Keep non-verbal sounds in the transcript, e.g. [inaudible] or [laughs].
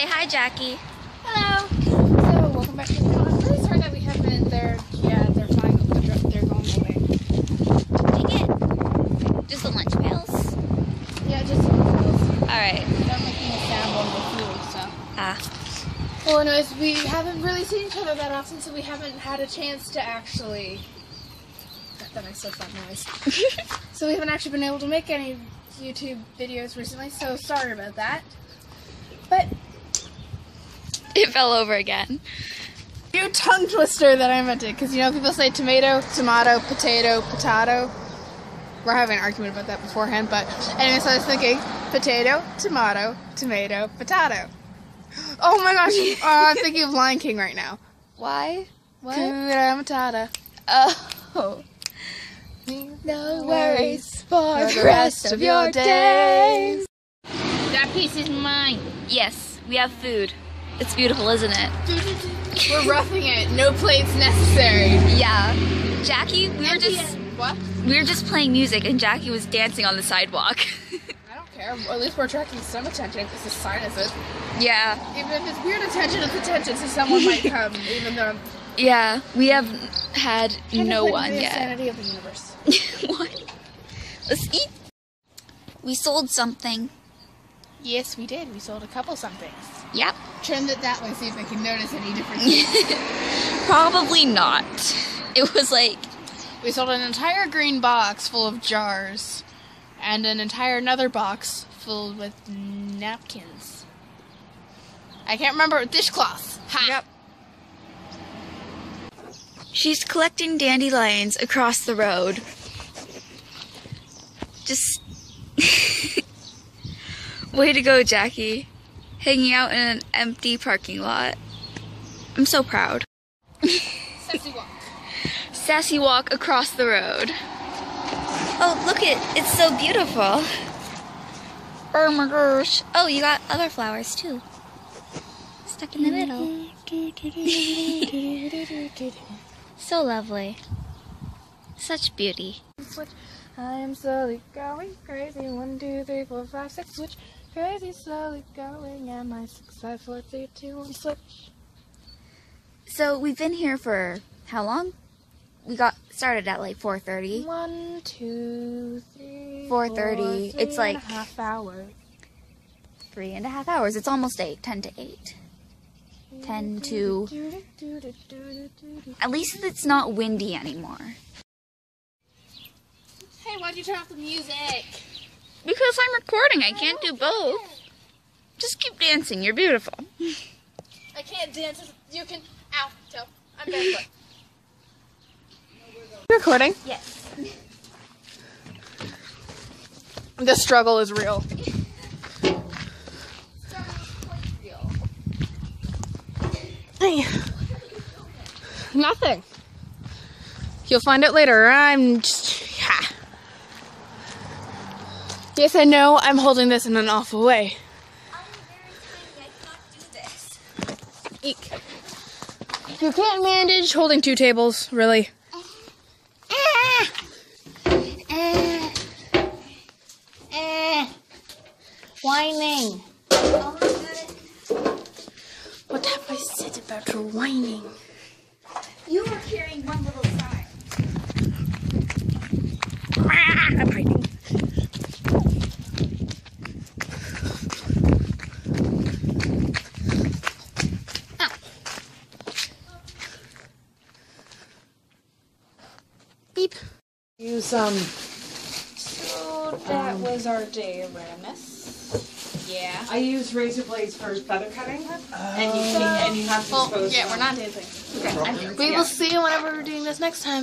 Say hi, Jacquie. Hello. So welcome back to the channel. I'm really sorry that we haven't. They're yeah, they're flying. They're, they're going away. Take it. Just the lunch pails. Yeah, just all All right. They're making a sound on the food, so. Ah. Well, anyways, we haven't really seen each other that often, so we haven't had a chance to actually. That, that makes such that noise. [laughs] so we haven't actually been able to make any YouTube videos recently, so sorry about that. But [laughs] It fell over again. new tongue twister that I invented, because you know people say tomato, tomato, potato, potato. We're having an argument about that beforehand, but anyway, so I was thinking potato, tomato, tomato, potato. Oh my gosh, [laughs] uh, I'm thinking of Lion King right now. Why? What? Hakuna Matata. Oh. No worries for the rest of your days. That piece is mine. Yes, we have food. It's beautiful, isn't it? [laughs] We're roughing it. No plates necessary. Yeah. Jacquie, we were just What? we were just playing music and Jacquie was dancing on the sidewalk. [laughs] I don't care. Well, at least we're attracting some attention because the sinuses. yeah. Even if it's weird attention, it's attention, so someone might come, [laughs] even though. Yeah. We have had no one the yet. insanity of the universe. what? Let's eat. We sold something. Yes, we did. We sold a couple somethings. Yep. Turn it that way, see if they can notice any difference. [laughs] Probably not. It was like we sold an entire green box full of jars, and an entire another box filled with napkins. I can't remember dishcloths. Ha! Yep. She's collecting dandelions across the road. Just. Way to go, Jacquie. Hanging out in an empty parking lot. I'm so proud. Sassy walk. [laughs] Sassy walk across the road. Oh, look it. It's so beautiful. Oh my gosh. Oh, you got other flowers too. Stuck in the middle. [laughs] So lovely. Such beauty. I am slowly going crazy. One, two, three, four, five, six. Switch. Crazy, slowly going. Am I six, five, four, three, two, one? Switch. So we've been here for how long? We got started at like 4:30. One, two, three. 4:30. four, It's three and like- a half hours. Three and a half hours. It's almost eight. Ten to eight. 10 to- At least it's not windy anymore. Hey, why'd you turn off the music? Because I'm recording, I can't do both. Just keep dancing. You're beautiful. I can't dance. You can. Ow, toe. I'm barefoot. Recording. Yes. The struggle is real. Hey. Nothing. You'll find out later. I'm just. Yeah. Yes, I know I'm holding this in an awful way. Eek. You can't manage holding two tables, really. Whining. What have I said about her whining? You were carrying one little sign. Ah, I'm Beep. Use um. So that was our day awareness. Yeah. I use razor blades for feather cutting, and you can, and you have to Well, yeah, them. we're not dancing. Okay. We will see you whenever we're doing this next time.